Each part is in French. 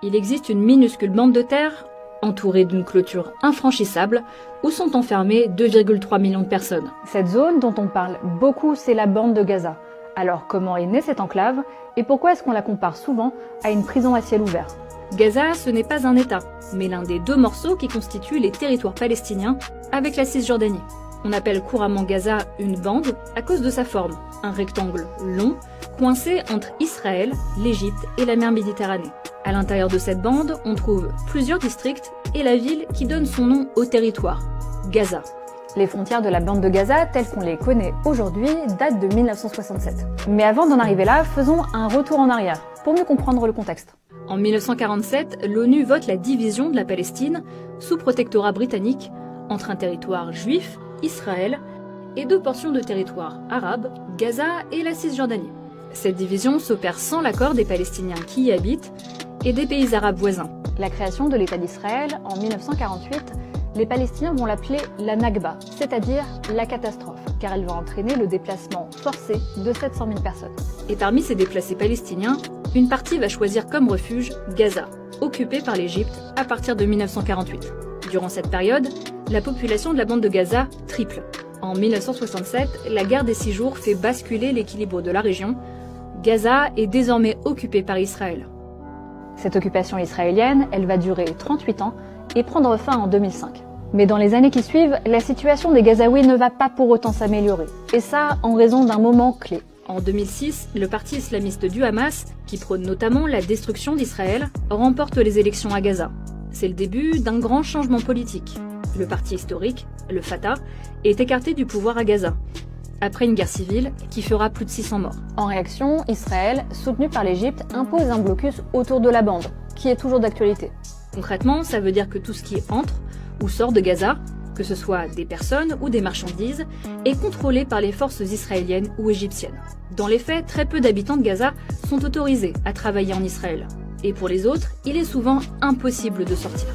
Il existe une minuscule bande de terre, entourée d'une clôture infranchissable, où sont enfermées 2,3 millions de personnes. Cette zone dont on parle beaucoup, c'est la bande de Gaza. Alors comment est née cette enclave et pourquoi est-ce qu'on la compare souvent à une prison à ciel ouvert? Gaza, ce n'est pas un État, mais l'un des deux morceaux qui constituent les territoires palestiniens avec la Cisjordanie. On appelle couramment Gaza une bande à cause de sa forme, un rectangle long coincé entre Israël, l'Égypte et la mer Méditerranée. À l'intérieur de cette bande, on trouve plusieurs districts et la ville qui donne son nom au territoire, Gaza. Les frontières de la bande de Gaza, telles qu'on les connaît aujourd'hui, datent de 1967. Mais avant d'en arriver là, faisons un retour en arrière, pour mieux comprendre le contexte. En 1947, l'ONU vote la division de la Palestine, sous protectorat britannique, entre un territoire juif, Israël, et deux portions de territoire arabes, Gaza et la Cisjordanie. Cette division s'opère sans l'accord des Palestiniens qui y habitent et des pays arabes voisins. La création de l'État d'Israël en 1948, les Palestiniens vont l'appeler la Nakba, c'est-à-dire la catastrophe, car elle va entraîner le déplacement forcé de 700 000 personnes. Et parmi ces déplacés palestiniens, une partie va choisir comme refuge Gaza, occupée par l'Égypte à partir de 1948. Durant cette période, la population de la bande de Gaza triple. En 1967, la guerre des six jours fait basculer l'équilibre de la région. Gaza est désormais occupée par Israël. Cette occupation israélienne, elle va durer 38 ans et prendre fin en 2005. Mais dans les années qui suivent, la situation des Gazaouis ne va pas pour autant s'améliorer. Et ça en raison d'un moment clé. En 2006, le parti islamiste du Hamas, qui prône notamment la destruction d'Israël, remporte les élections à Gaza. C'est le début d'un grand changement politique. Le parti historique, le Fatah, est écarté du pouvoir à Gaza, après une guerre civile qui fera plus de 600 morts. En réaction, Israël, soutenu par l'Égypte, impose un blocus autour de la bande, qui est toujours d'actualité. Concrètement, ça veut dire que tout ce qui entre ou sort de Gaza, que ce soit des personnes ou des marchandises, est contrôlé par les forces israéliennes ou égyptiennes. Dans les faits, très peu d'habitants de Gaza sont autorisés à travailler en Israël. Et pour les autres, il est souvent impossible de sortir.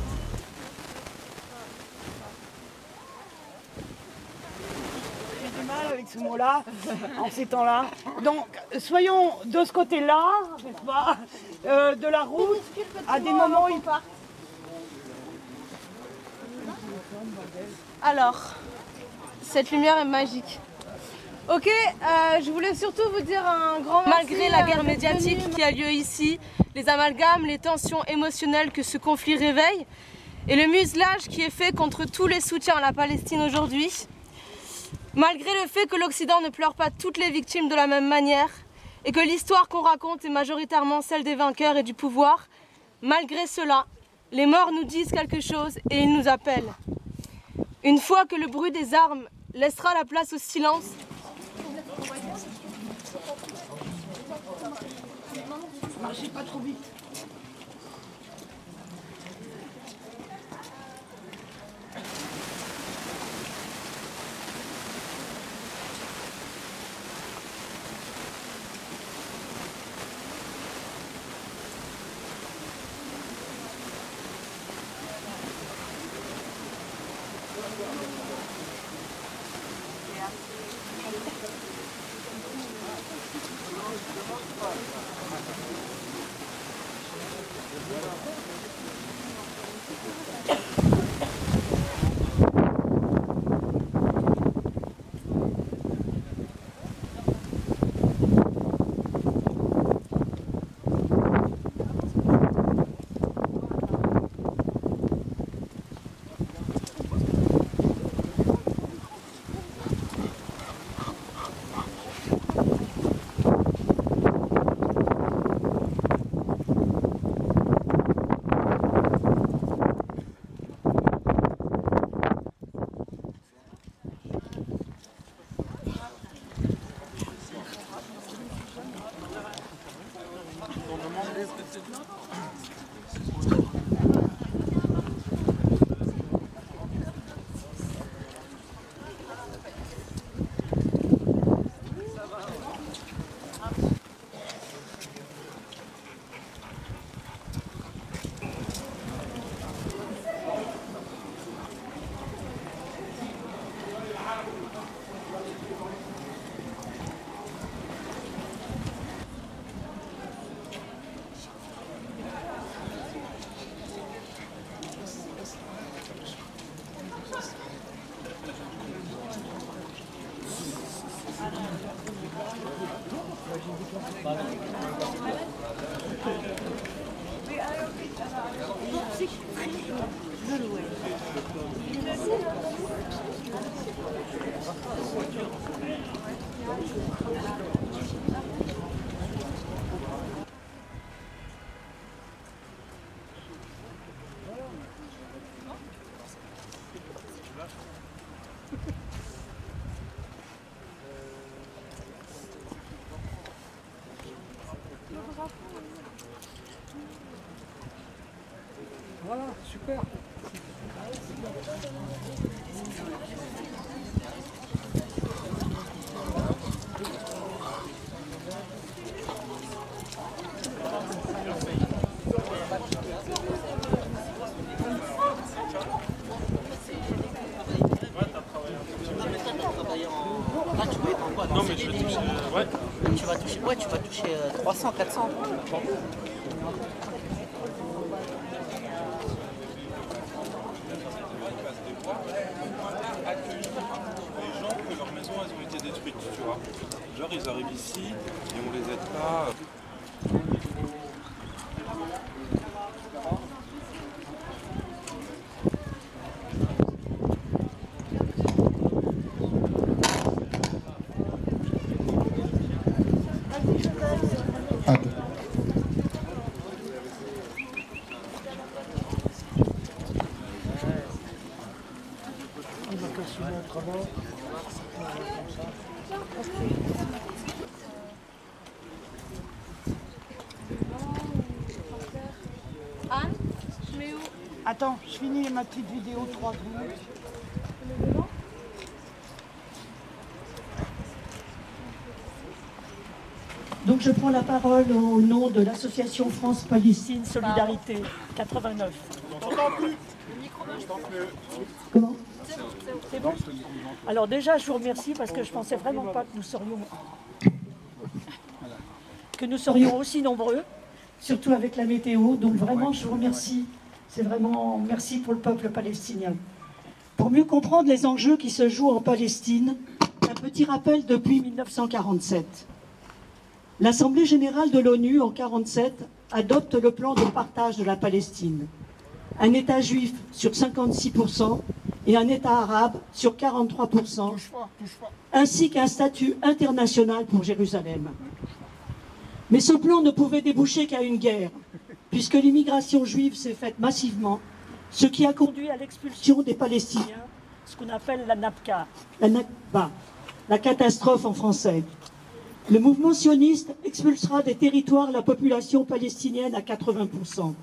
avec ce mot-là, en ces temps-là. Donc, soyons de ce côté-là, n'est-ce pas, euh, de la route, à des moments où ils partent. Alors, cette lumière est magique. Ok, euh, je voulais surtout vous dire un grand merci. Malgré la guerre médiatique qui a lieu ici, les amalgames, les tensions émotionnelles que ce conflit réveille, et le muselage qui est fait contre tous les soutiens à la Palestine aujourd'hui, malgré le fait que l'Occident ne pleure pas toutes les victimes de la même manière, et que l'histoire qu'on raconte est majoritairement celle des vainqueurs et du pouvoir, malgré cela, les morts nous disent quelque chose et ils nous appellent. Une fois que le bruit des armes laissera la place au silence, Marchez pas trop vite. 300, 400. Les gens que leurs maisons elles ont été détruites, tu vois. Genre ils arrivent ici et on les aide pas. Anne, je mets où? Attends, je finis ma petite vidéo 3 secondes. Je prends la parole au nom de l'association France-Palestine Solidarité 89. Comment C'est bon Alors déjà, je vous remercie parce que je pensais vraiment pas que nous serions que nous serions aussi nombreux, surtout avec la météo. Donc vraiment, je vous remercie. C'est vraiment merci pour le peuple palestinien. Pour mieux comprendre les enjeux qui se jouent en Palestine, un petit rappel depuis 1947. L'Assemblée générale de l'ONU en 1947 adopte le plan de partage de la Palestine. Un État juif sur 56% et un État arabe sur 43%, ainsi qu'un statut international pour Jérusalem. Mais ce plan ne pouvait déboucher qu'à une guerre, puisque l'immigration juive s'est faite massivement, ce qui a conduit à l'expulsion des Palestiniens, ce qu'on appelle la NAPCA, la Nakba, la catastrophe en français. Le mouvement sioniste expulsera des territoires la population palestinienne à 80%.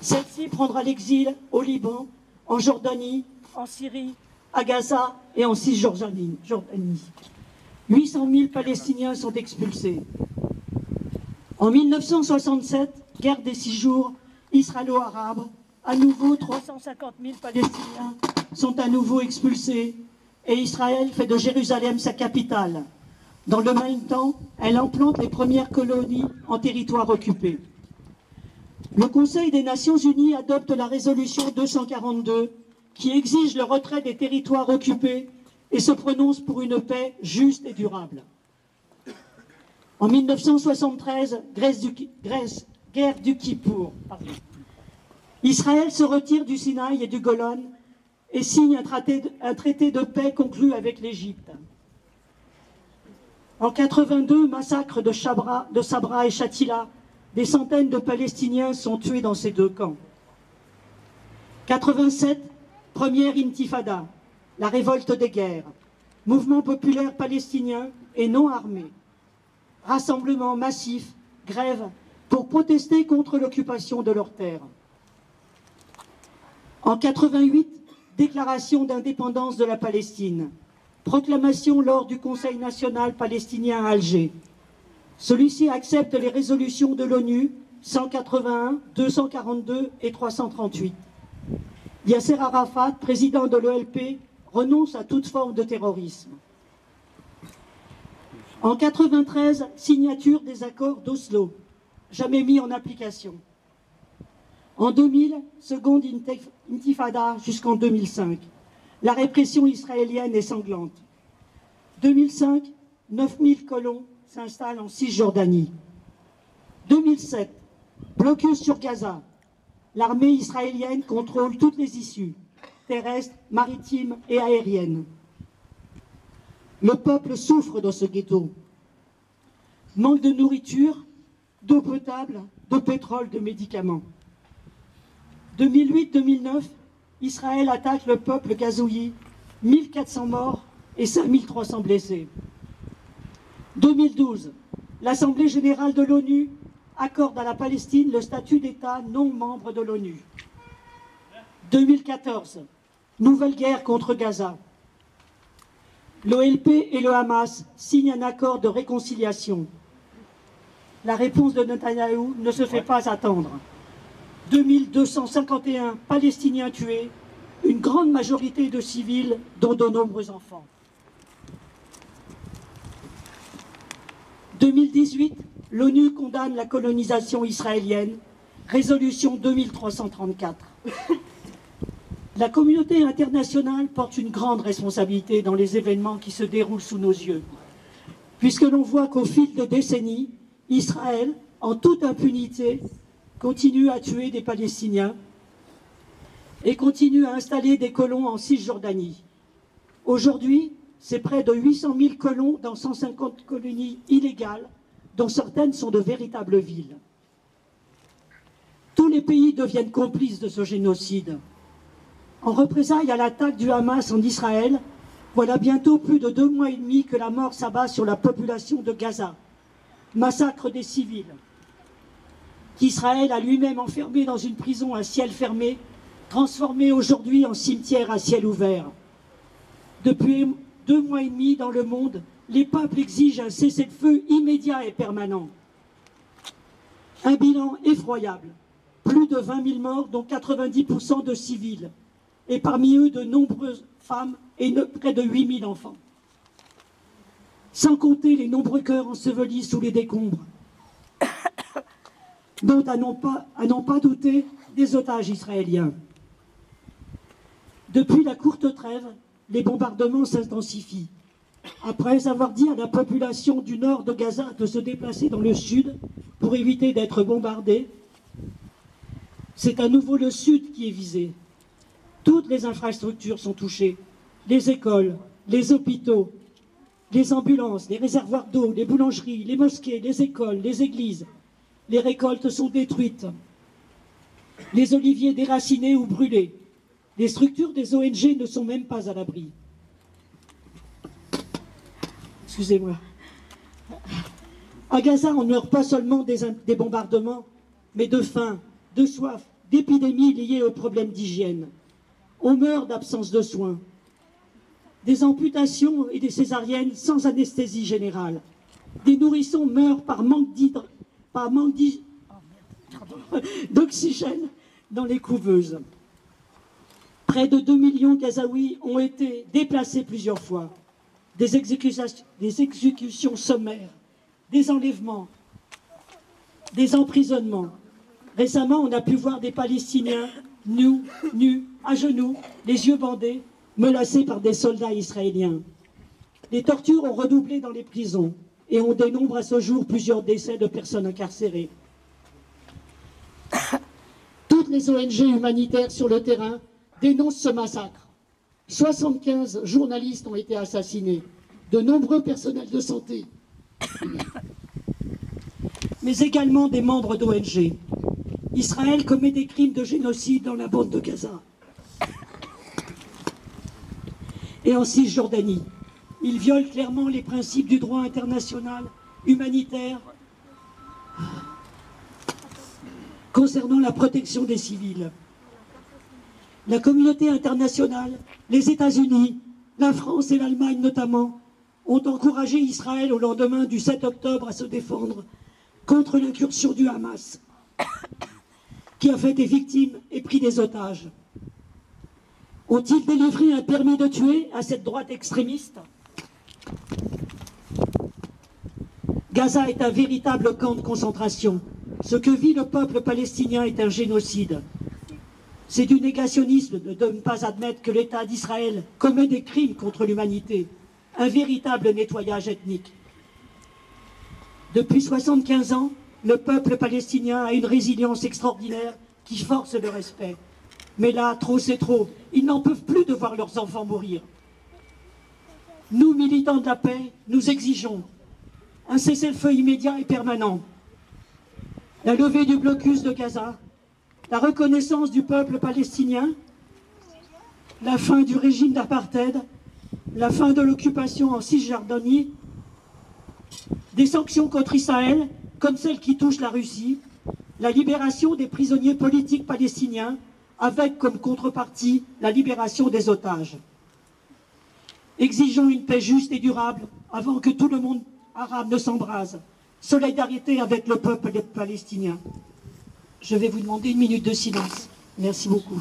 Celle-ci prendra l'exil au Liban, en Jordanie, en Syrie, à Gaza et en Cisjordanie. Jordanie. 800 000 Palestiniens sont expulsés. En 1967, guerre des six jours israélo-arabe, à nouveau 350 000 Palestiniens sont à nouveau expulsés et Israël fait de Jérusalem sa capitale. Dans le même temps, elle implante les premières colonies en territoire occupé. Le Conseil des Nations Unies adopte la résolution 242 qui exige le retrait des territoires occupés et se prononce pour une paix juste et durable. En 1973, Grèce guerre du Kippour. Israël se retire du Sinaï et du Golan et signe un traité de paix conclu avec l'Égypte. En 82, massacre de, de Sabra et Shatila, des centaines de Palestiniens sont tués dans ces deux camps. 87, première intifada, la révolte des guerres, mouvement populaire palestinien et non armé, rassemblement massif, grève pour protester contre l'occupation de leurs terres. En 88, déclaration d'indépendance de la Palestine, proclamation lors du Conseil national palestinien à Alger. Celui-ci accepte les résolutions de l'ONU 181, 242 et 338. Yasser Arafat, président de l'OLP, renonce à toute forme de terrorisme. En 93, signature des accords d'Oslo, jamais mis en application. En 2000, seconde intif- intifada jusqu'en 2005. La répression israélienne est sanglante. 2005, 9000 colons s'installent en Cisjordanie. 2007, blocus sur Gaza. L'armée israélienne contrôle toutes les issues, terrestres, maritimes et aériennes. Le peuple souffre dans ce ghetto. Manque de nourriture, d'eau potable, de pétrole, de médicaments. 2008-2009, Israël attaque le peuple gazouillis, 1400 morts et 5300 blessés. 2012, l'Assemblée générale de l'ONU accorde à la Palestine le statut d'État non membre de l'ONU. 2014, nouvelle guerre contre Gaza. L'OLP et le Hamas signent un accord de réconciliation. La réponse de Netanyahou ne se fait pas attendre. 2251 Palestiniens tués, une grande majorité de civils, dont de nombreux enfants. 2018, l'ONU condamne la colonisation israélienne, résolution 2334. La communauté internationale porte une grande responsabilité dans les événements qui se déroulent sous nos yeux, puisque l'on voit qu'au fil de décennies, Israël, en toute impunité, continue à tuer des Palestiniens et continue à installer des colons en Cisjordanie. Aujourd'hui, c'est près de 800 000 colons dans 150 colonies illégales, dont certaines sont de véritables villes. Tous les pays deviennent complices de ce génocide. En représailles à l'attaque du Hamas en Israël, voilà bientôt plus de deux mois et demi que la mort s'abat sur la population de Gaza. Massacre des civils, qu'Israël a lui-même enfermé dans une prison à ciel fermé, transformée aujourd'hui en cimetière à ciel ouvert. Depuis deux mois et demi dans le monde, les peuples exigent un cessez-le-feu immédiat et permanent. Un bilan effroyable. Plus de 20 000 morts, dont 90% de civils et parmi eux de nombreuses femmes et près de 8000 enfants. Sans compter les nombreux cœurs ensevelis sous les décombres, dont à n'en pas, pas douter des otages israéliens. Depuis la courte trêve, les bombardements s'intensifient. Après avoir dit à la population du nord de Gaza de se déplacer dans le sud pour éviter d'être bombardée, c'est à nouveau le sud qui est visé. Toutes les infrastructures sont touchées. Les écoles, les hôpitaux, les ambulances, les réservoirs d'eau, les boulangeries, les mosquées, les écoles, les églises. Les récoltes sont détruites. Les oliviers déracinés ou brûlés. Les structures des ONG ne sont même pas à l'abri. Excusez-moi. À Gaza, on ne meurt pas seulement des, bombardements, mais de faim, de soif, d'épidémies liées aux problèmes d'hygiène on meurt d'absence de soins. Des amputations et des césariennes sans anesthésie générale. Des nourrissons meurent par manque d'oxygène dans les couveuses. Près de 2 millions de Gazaouis ont été déplacés plusieurs fois. Des exécutions, sommaires, des enlèvements, des emprisonnements. Récemment, on a pu voir des Palestiniens nus, à genoux, les yeux bandés, menacés par des soldats israéliens. Les tortures ont redoublé dans les prisons et on dénombre à ce jour plusieurs décès de personnes incarcérées. Toutes les ONG humanitaires sur le terrain dénoncent ce massacre. 75 journalistes ont été assassinés, de nombreux personnels de santé, mais également des membres d'ONG. Israël commet des crimes de génocide dans la bande de Gaza. Et en Cisjordanie, il viole clairement les principes du droit international humanitaire concernant la protection des civils. La communauté internationale, les États-Unis, la France et l'Allemagne notamment, ont encouragé Israël au lendemain du 7 octobre à se défendre contre l'incursion du Hamas qui a fait des victimes et pris des otages Ont-ils délivré un permis de tuer à cette droite extrémiste? Gaza est un véritable camp de concentration. Ce que vit le peuple palestinien est un génocide. C'est du négationnisme de ne pas admettre que l'État d'Israël commet des crimes contre l'humanité, un véritable nettoyage ethnique. Depuis 75 ans, le peuple palestinien a une résilience extraordinaire qui force le respect. Mais là, trop c'est trop. Ils n'en peuvent plus de voir leurs enfants mourir. Nous, militants de la paix, nous exigeons un cessez-le-feu immédiat et permanent, la levée du blocus de Gaza, la reconnaissance du peuple palestinien, la fin du régime d'apartheid, la fin de l'occupation en Cisjordanie, des sanctions contre Israël, comme celles qui touchent la Russie, la libération des prisonniers politiques palestiniens, avec comme contrepartie la libération des otages. Exigeons une paix juste et durable avant que tout le monde arabe ne s'embrase. Solidarité avec le peuple palestinien. Je vais vous demander une minute de silence. Merci beaucoup.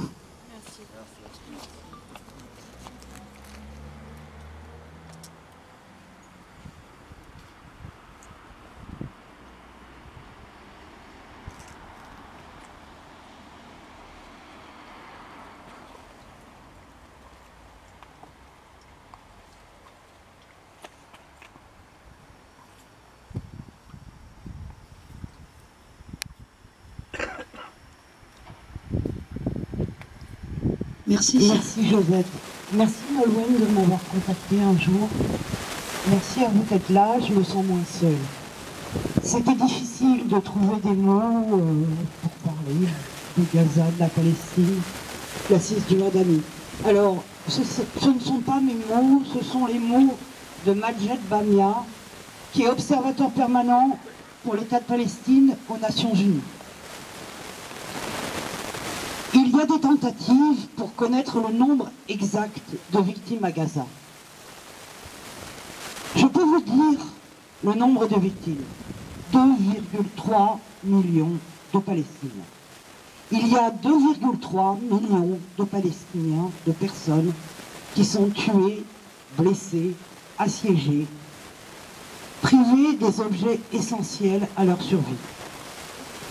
Merci. Merci Josette. Merci Nolwenn de m'avoir contacté un jour. Merci à vous d'être là, je me sens moins seule. C'était difficile de trouver des mots euh, pour parler de Gaza, de la Palestine, de la Cisjordanie. Alors, ce, ce, ne sont pas mes mots, ce sont les mots de Majed Bamia, qui est observateur permanent pour l'État de Palestine aux Nations Unies. A des tentatives pour connaître le nombre exact de victimes à Gaza. Je peux vous dire le nombre de victimes. 2,3 millions de Palestiniens. Il y a 2,3 millions de Palestiniens, de personnes qui sont tuées, blessées, assiégées, privées des objets essentiels à leur survie.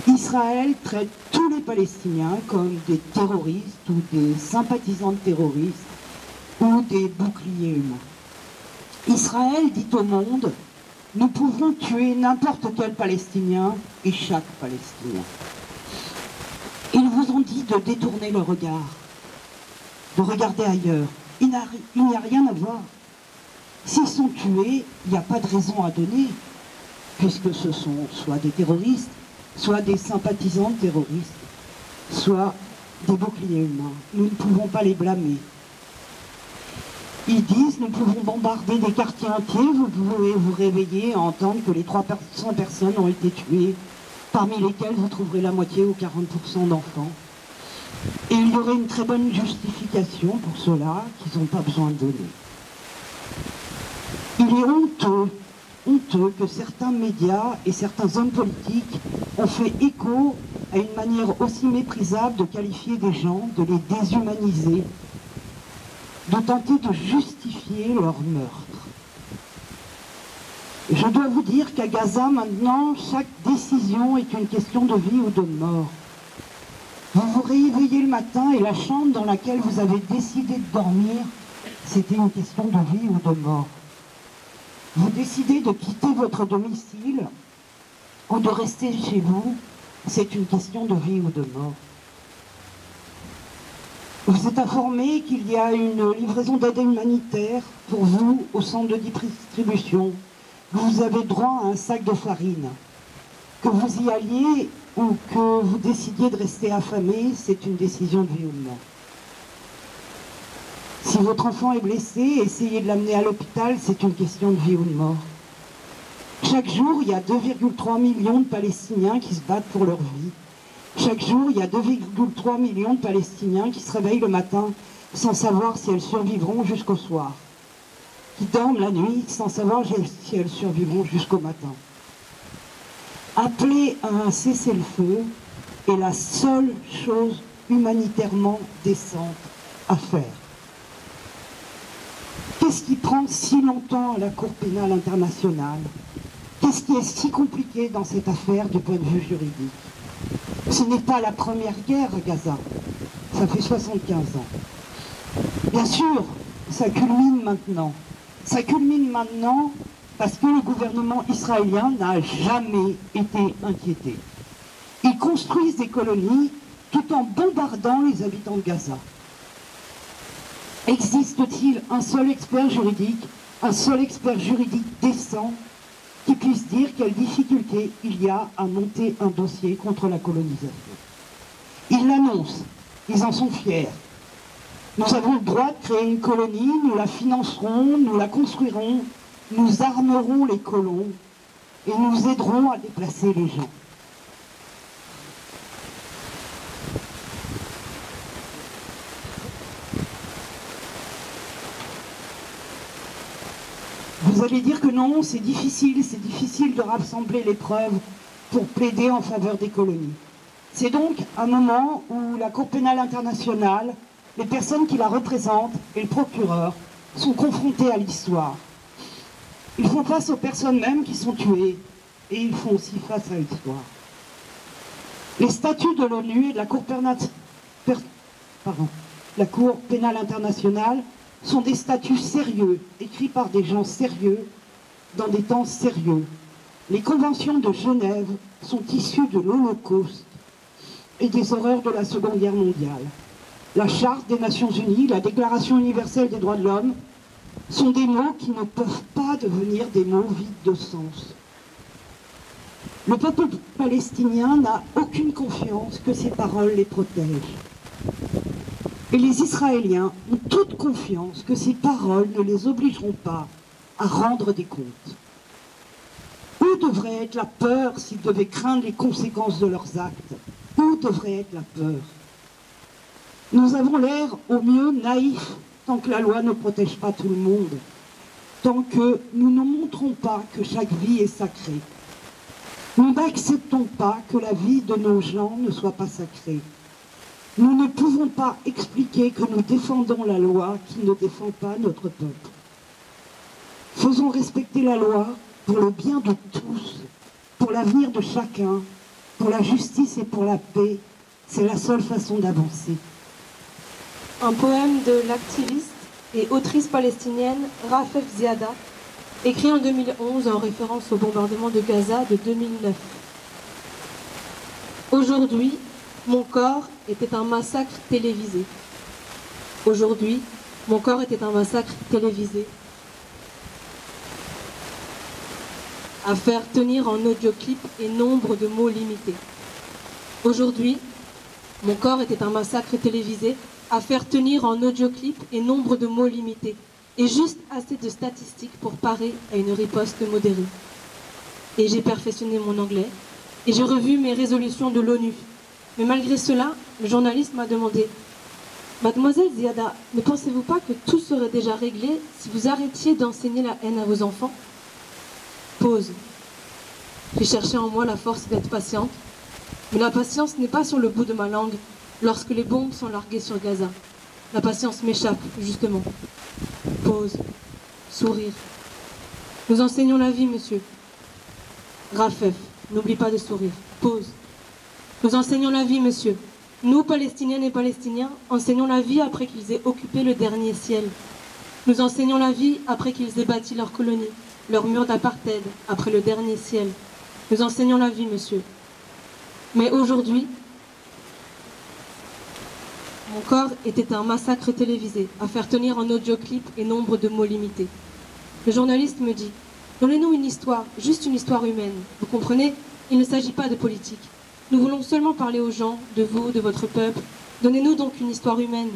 Israël traite tous les Palestiniens comme des terroristes ou des sympathisants de terroristes ou des boucliers humains. Israël dit au monde, nous pouvons tuer n'importe quel Palestinien et chaque Palestinien. Ils vous ont dit de détourner le regard, de regarder ailleurs. Il n'y a, rien à voir. S'ils sont tués, il n'y a pas de raison à donner, puisque ce sont soit des terroristes, soit des sympathisants terroristes, soit des boucliers humains. Nous ne pouvons pas les blâmer. Ils disent, nous pouvons bombarder des quartiers entiers, vous pouvez vous réveiller et entendre que les 300 personnes ont été tuées, parmi lesquelles vous trouverez la moitié ou 40% d'enfants. Et il y aurait une très bonne justification pour cela qu'ils n'ont pas besoin de donner. Il est honteux honteux que certains médias et certains hommes politiques ont fait écho à une manière aussi méprisable de qualifier des gens, de les déshumaniser, de tenter de justifier leur meurtre. Je dois vous dire qu'à Gaza, maintenant, chaque décision est une question de vie ou de mort. Vous vous réveillez le matin et la chambre dans laquelle vous avez décidé de dormir, c'était une question de vie ou de mort vous décidez de quitter votre domicile ou de rester chez vous, c'est une question de vie ou de mort. Vous êtes informé qu'il y a une livraison d'aide humanitaire pour vous au centre de distribution. Vous avez droit à un sac de farine. Que vous y alliez ou que vous décidiez de rester affamé, c'est une décision de vie ou de mort. Si votre enfant est blessé, essayez de l'amener à l'hôpital, c'est une question de vie ou de mort. Chaque jour, il y a 2,3 millions de Palestiniens qui se battent pour leur vie. Chaque jour, il y a 2,3 millions de Palestiniens qui se réveillent le matin sans savoir si elles survivront jusqu'au soir. Qui dorment la nuit sans savoir si elles survivront jusqu'au matin. Appeler à un cessez-le-feu est la seule chose humanitairement décente à faire. Qu'est-ce qui prend si longtemps à la Cour pénale internationale? Qu'est-ce qui est si compliqué dans cette affaire du point de vue juridique? Ce n'est pas la première guerre à Gaza. Ça fait 75 ans. Bien sûr, ça culmine maintenant. Ça culmine maintenant parce que le gouvernement israélien n'a jamais été inquiété. Ils construisent des colonies tout en bombardant les habitants de Gaza. Existe-t-il un seul expert juridique, un seul expert juridique décent qui puisse dire quelle difficulté il y a à monter un dossier contre la colonisation? Ils l'annoncent, ils en sont fiers. Nous avons le droit de créer une colonie, nous la financerons, nous la construirons, nous armerons les colons et nous aiderons à déplacer les gens. Vous allez dire que non, c'est difficile, c'est difficile de rassembler les preuves pour plaider en faveur des colonies. C'est donc un moment où la Cour pénale internationale, les personnes qui la représentent et le procureur sont confrontés à l'histoire. Ils font face aux personnes mêmes qui sont tuées et ils font aussi face à l'histoire. Les statuts de l'ONU et de la Cour, pénale, pardon, la Cour pénale internationale sont des statuts sérieux, écrits par des gens sérieux, dans des temps sérieux. Les conventions de Genève sont issues de l'Holocauste et des horreurs de la Seconde Guerre mondiale. La Charte des Nations Unies, la Déclaration universelle des droits de l'homme, sont des mots qui ne peuvent pas devenir des mots vides de sens. Le peuple palestinien n'a aucune confiance que ces paroles les protègent. Et les Israéliens ont toute confiance que ces paroles ne les obligeront pas à rendre des comptes. Où devrait être la peur s'ils devaient craindre les conséquences de leurs actes? Où devrait être la peur? Nous avons l'air au mieux naïfs tant que la loi ne protège pas tout le monde, tant que nous ne montrons pas que chaque vie est sacrée. Nous n'acceptons pas que la vie de nos gens ne soit pas sacrée. Nous ne pouvons pas expliquer que nous défendons la loi qui ne défend pas notre peuple. Faisons respecter la loi pour le bien de tous, pour l'avenir de chacun, pour la justice et pour la paix. C'est la seule façon d'avancer. Un poème de l'activiste et autrice palestinienne Rafef Ziada, écrit en 2011 en référence au bombardement de Gaza de 2009. Aujourd'hui, mon corps était un massacre télévisé. Aujourd'hui, mon corps était un massacre télévisé. À faire tenir en audioclip et nombre de mots limités. Aujourd'hui, mon corps était un massacre télévisé à faire tenir en audioclip et nombre de mots limités. Et juste assez de statistiques pour parer à une riposte modérée. Et j'ai perfectionné mon anglais. Et j'ai revu mes résolutions de l'ONU mais malgré cela, le journaliste m'a demandé Mademoiselle Ziada, ne pensez-vous pas que tout serait déjà réglé si vous arrêtiez d'enseigner la haine à vos enfants? Pause. J'ai cherché en moi la force d'être patiente, mais la patience n'est pas sur le bout de ma langue lorsque les bombes sont larguées sur Gaza. La patience m'échappe, justement. Pause. Sourire. Nous enseignons la vie, monsieur. Rafef, n'oublie pas de sourire. Pause. Nous enseignons la vie, monsieur. Nous, Palestiniennes et Palestiniens, enseignons la vie après qu'ils aient occupé le dernier ciel. Nous enseignons la vie après qu'ils aient bâti leur colonie, leur mur d'apartheid, après le dernier ciel. Nous enseignons la vie, monsieur. Mais aujourd'hui, mon corps était un massacre télévisé, à faire tenir en audioclip et nombre de mots limités. Le journaliste me dit, donnez-nous une histoire, juste une histoire humaine. Vous comprenez? Il ne s'agit pas de politique. Nous voulons seulement parler aux gens, de vous, de votre peuple. Donnez-nous donc une histoire humaine.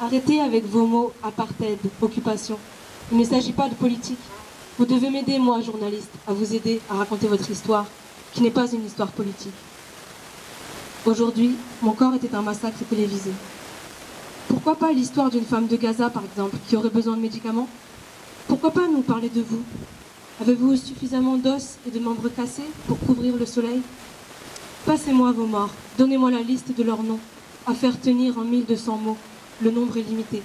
Arrêtez avec vos mots apartheid, occupation. Il ne s'agit pas de politique. Vous devez m'aider, moi, journaliste, à vous aider à raconter votre histoire, qui n'est pas une histoire politique. Aujourd'hui, mon corps était un massacre télévisé. Pourquoi pas l'histoire d'une femme de Gaza, par exemple, qui aurait besoin de médicaments? Pourquoi pas nous parler de vous? Avez-vous suffisamment d'os et de membres cassés pour couvrir le soleil? Passez-moi vos morts, donnez-moi la liste de leurs noms, à faire tenir en 1200 mots, le nombre est limité.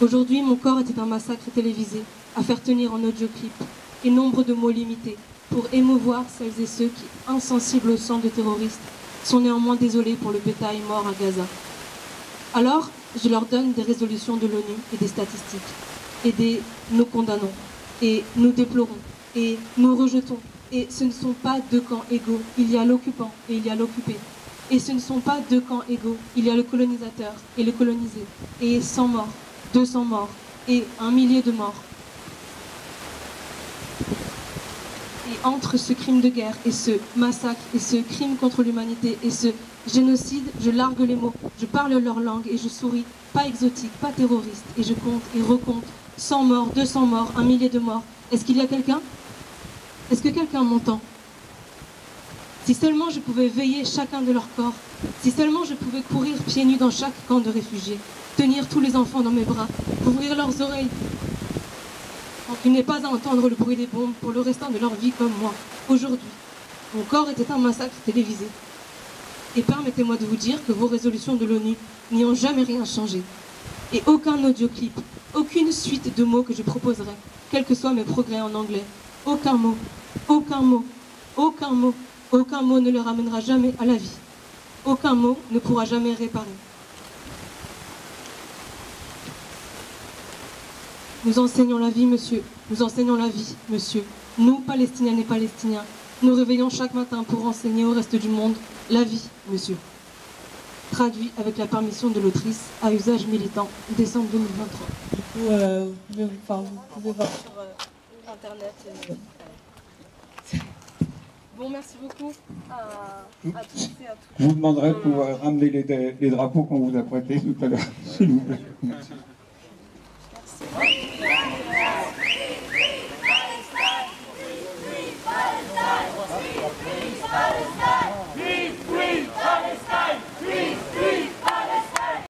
Aujourd'hui, mon corps était un massacre télévisé, à faire tenir en audioclip, et nombre de mots limités, pour émouvoir celles et ceux qui, insensibles au sang de terroristes, sont néanmoins désolés pour le bétail mort à Gaza. Alors, je leur donne des résolutions de l'ONU et des statistiques, et des « nous condamnons ». Et nous déplorons. Et nous rejetons. Et ce ne sont pas deux camps égaux. Il y a l'occupant et il y a l'occupé. Et ce ne sont pas deux camps égaux. Il y a le colonisateur et le colonisé. Et 100 morts, 200 morts et un millier de morts. Et entre ce crime de guerre et ce massacre et ce crime contre l'humanité et ce génocide, je largue les mots, je parle leur langue et je souris, pas exotique, pas terroriste, et je compte et recompte 100 morts, 200 morts, un millier de morts. Est-ce qu'il y a quelqu'un? Est-ce que quelqu'un m'entend? Si seulement je pouvais veiller chacun de leurs corps, si seulement je pouvais courir pieds nus dans chaque camp de réfugiés, tenir tous les enfants dans mes bras, ouvrir leurs oreilles, qu'ils n'aient pas à entendre le bruit des bombes pour le restant de leur vie comme moi, aujourd'hui. Mon corps était un massacre télévisé. Et permettez-moi de vous dire que vos résolutions de l'ONU n'y ont jamais rien changé. Et aucun audioclip, aucune suite de mots que je proposerai, quels que soient mes progrès en anglais, aucun mot, aucun mot, aucun mot, aucun mot ne le ramènera jamais à la vie. Aucun mot ne pourra jamais réparer. Nous enseignons la vie, monsieur. Nous enseignons la vie, monsieur. Nous, Palestiniens et Palestiniens, nous réveillons chaque matin pour enseigner au reste du monde la vie, monsieur. Traduit avec la permission de l'autrice à usage militant, décembre 2023. Du coup, euh, vous, pouvez, voir sur euh, Internet. Euh... Bon, merci beaucoup à, à tous et à toutes. Je vous demanderai de pouvoir ramener les, drapeaux qu'on vous a prêtés tout à l'heure, s'il vous plaît. Merci.